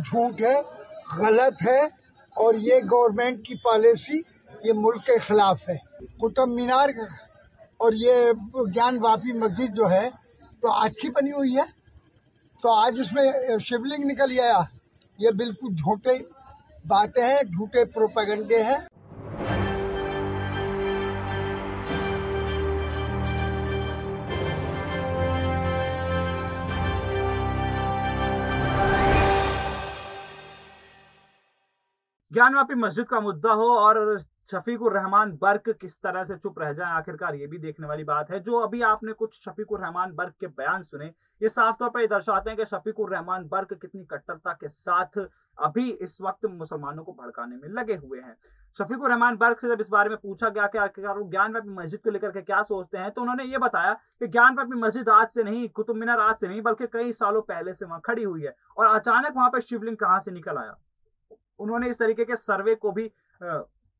झूठ है, गलत है और ये गवर्नमेंट की पॉलिसी, ये मुल्क के खिलाफ है। कुतुब मीनार और ये ज्ञान वापी मस्जिद जो है तो आज की बनी हुई है। तो आज उसमें शिवलिंग निकल गया ये बिल्कुल झूठे बातें हैं, झूठे प्रोपेगंडे हैं। ज्ञानवापी मस्जिद का मुद्दा हो और शफीकुर रहमान बर्क किस तरह से चुप रह जाए, आखिरकार ये भी देखने वाली बात है। जो अभी आपने कुछ शफीकुर रहमान बर्क के बयान सुने, ये साफ़ तौर पर दर्शाते हैं कि शफीकुर रहमान बर्क कितनी कट्टरता के साथ अभी इस वक्त मुसलमानों को भड़काने में लगे हुए हैं। शफीकुर रहमान बर्क से जब इस बारे में पूछा गया कि आखिरकार वो ज्ञानवापी मस्जिद को लेकर के क्या सोचते हैं तो उन्होंने ये बताया कि ज्ञानवापी मस्जिद आज से नहीं, कुतुब मीनार आज से नहीं, बल्कि कई सालों पहले से वहाँ खड़ी हुई है और अचानक वहाँ पर शिवलिंग कहाँ से निकल आया? उन्होंने इस तरीके के सर्वे को भी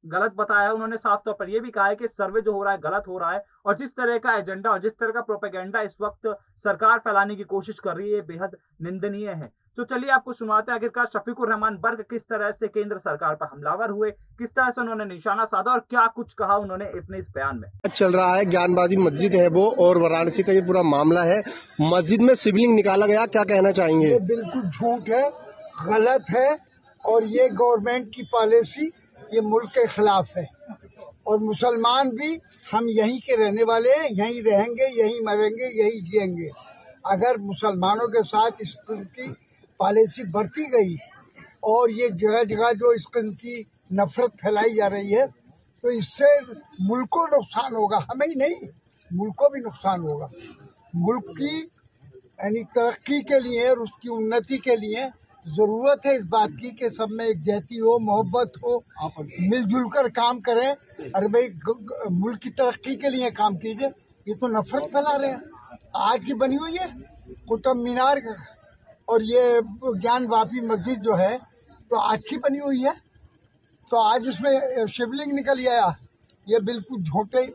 गलत बताया। उन्होंने साफ़ तौर पर यह भी कहा है कि सर्वे जो हो रहा है गलत हो रहा है और जिस तरह का एजेंडा और जिस तरह का प्रोपेगेंडा इस वक्त सरकार फैलाने की कोशिश कर रही है बेहद निंदनीय है। तो चलिए आपको सुनाते हैं आखिरकार शफीकुर रहमान बर्ग किस तरह से केंद्र सरकार पर हमलावर हुए किस तरह से उन्होंने निशाना साधा और क्या कुछ कहा उन्होंने अपने इस बयान में? चल रहा है ज्ञानबाजी मस्जिद है वो और वाराणसी का ये पूरा मामला है। मस्जिद में शिवलिंग निकाला गया क्या कहना चाहेंगे? बिल्कुल झूठ है गलत है और ये गवर्नमेंट की पॉलिसी ये मुल्क के खिलाफ है। और मुसलमान भी हम यहीं के रहने वाले हैं, यहीं रहेंगे, यहीं मरेंगे, यहीं जिएँगे। अगर मुसलमानों के साथ इस की पॉलिसी बढ़ती गई और ये जगह जगह जो इस तरह की नफरत फैलाई जा रही है तो इससे मुल्क को नुकसान होगा। हमें ही नहीं, मुल्क को भी नुकसान होगा। मुल्क की, यानी तरक्की के लिए और उसकी उन्नति के लिए ज़रूरत है इस बात की कि सब में एक जहती हो मोहब्बत हो मिलजुल कर काम करें। अरे भाई मुल्क की तरक्की के लिए काम कीजिए। ये तो नफरत फैला रहे हैं। आज की बनी हुई है कुतुब मीनार और ये ज्ञान वापी मस्जिद जो है तो आज की बनी हुई है। तो आज उसमें शिवलिंग निकल आया। ये बिल्कुल झूठे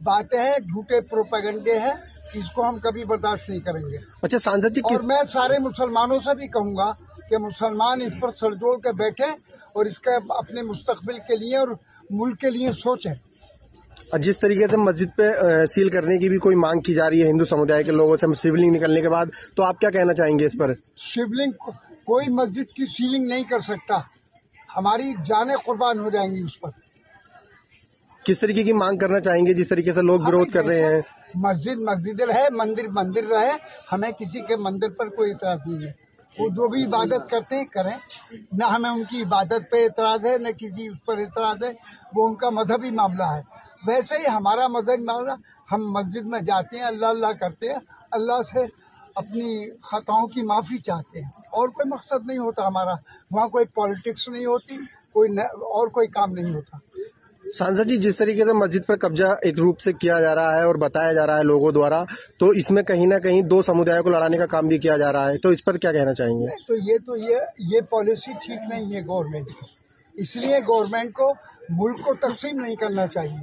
बातें हैं झूठे प्रोपेगंडे हैं। इसको हम कभी बर्दाश्त नहीं करेंगे। अच्छा सांसद जी और मैं सारे मुसलमानों से भी कहूँगा कि मुसलमान इस पर सरजोड़ कर बैठे और इसका अपने मुस्तबिल के लिए और मुल्क के लिए सोचें। जिस तरीके से मस्जिद पे सील करने की भी कोई मांग की जा रही है हिंदू समुदाय के लोगों से शिवलिंग निकलने के बाद तो आप क्या कहना चाहेंगे इस पर? शिवलिंग को, कोई मस्जिद की सीलिंग नहीं कर सकता। हमारी जाने कुर्बान हो जाएँगी उस पर। किस तरीके की मांग करना चाहेंगे जिस तरीके से लोग विरोध कर रहे हैं? मस्जिद मस्जिद रहे मंदिर मंदिर रहे हमें किसी के मंदिर पर कोई इतराज नहीं है। वो जो भी इबादत करते हैं करें। ना हमें उनकी इबादत पे एतराज़ है न किसी उस पर एतराज़ है। वो उनका मजहबी मामला है। वैसे ही हमारा मजहबी मामला हम मस्जिद में जाते हैं अल्लाह अल्लाह करते हैं। अल्लाह से अपनी खताओं की माफ़ी चाहते हैं। और कोई मकसद नहीं होता हमारा। वहाँ कोई पॉलिटिक्स नहीं होती कोई न, और कोई काम नहीं होता। सांसद जी जिस तरीके से मस्जिद पर कब्जा एक रूप से किया जा रहा है और बताया जा रहा है लोगों द्वारा तो इसमें कहीं ना कहीं दो समुदायों को लड़ाने का काम भी किया जा रहा है। तो इस पर क्या कहना चाहेंगे? तो ये तो ये ये पॉलिसी ठीक नहीं है गवर्नमेंट की। इसलिए गवर्नमेंट को मुल्क को तकसीम नहीं करना चाहिए।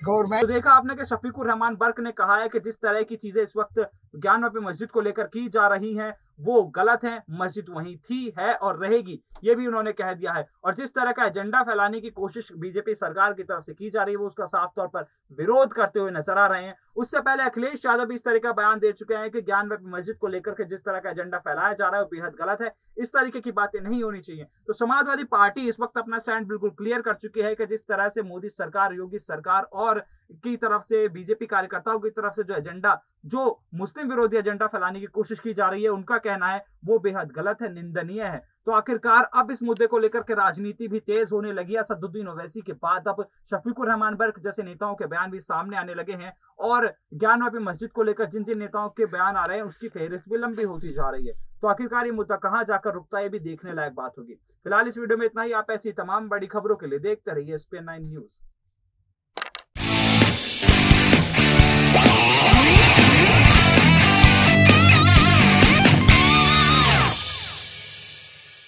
गवर्नमेंट तो देखा आपने कि शफीकुर रहमान बर्क ने कहा है कि जिस तरह की चीज़ें इस वक्त ज्ञान मस्जिद को लेकर की जा रही हैं वो गलत है, मस्जिद वही थी, है और रहेगी, ये भी उन्होंने कह दिया है। और जिस तरह का एजेंडा फैलाने की कोशिश बीजेपी सरकार की तरफ़ से की जा रही है, वो उसका साफ़ तौर पर विरोध करते हुए नज़र आ रहे हैं। उससे पहले अखिलेश यादव भी इस तरह का बयान दे चुके हैं कि ज्ञान मस्जिद को लेकर के जिस तरह का एजेंडा फैलाया जा रहा है वो बेहद गलत है। इस तरीके की बातें नहीं होनी चाहिए। तो समाजवादी पार्टी इस वक्त अपना स्टैंड बिल्कुल क्लियर कर चुकी है कि जिस तरह से मोदी सरकार, योगी सरकार और की तरफ़ से बीजेपी कार्यकर्ताओं की तरफ़ से जो एजेंडा, जो मुस्लिम विरोधी एजेंडा फैलाने की कोशिश की जा रही है, उनका कहना है वो बेहद गलत है, निंदनीय है। तो आखिरकार अब इस मुद्दे को लेकर के राजनीति भी तेज होने लगी है। असदुद्दीन ओवैसी के बाद अब शफीकुर रहमान बर्क जैसे नेताओं के बयान भी सामने आने लगे हैं और ज्ञानवापी मस्जिद को लेकर जिन जिन नेताओं के बयान आ रहे हैं, उसकी फेहरिस्त भी लंबी होती जा रही है। तो आखिरकार ये मुद्दा कहाँ जाकर रुकता है भी देखने लायक बात होगी। फ़िलहाल इस वीडियो में इतना ही। आप ऐसी तमाम बड़ी खबरों के लिए देखते रहिए एस न्यूज़।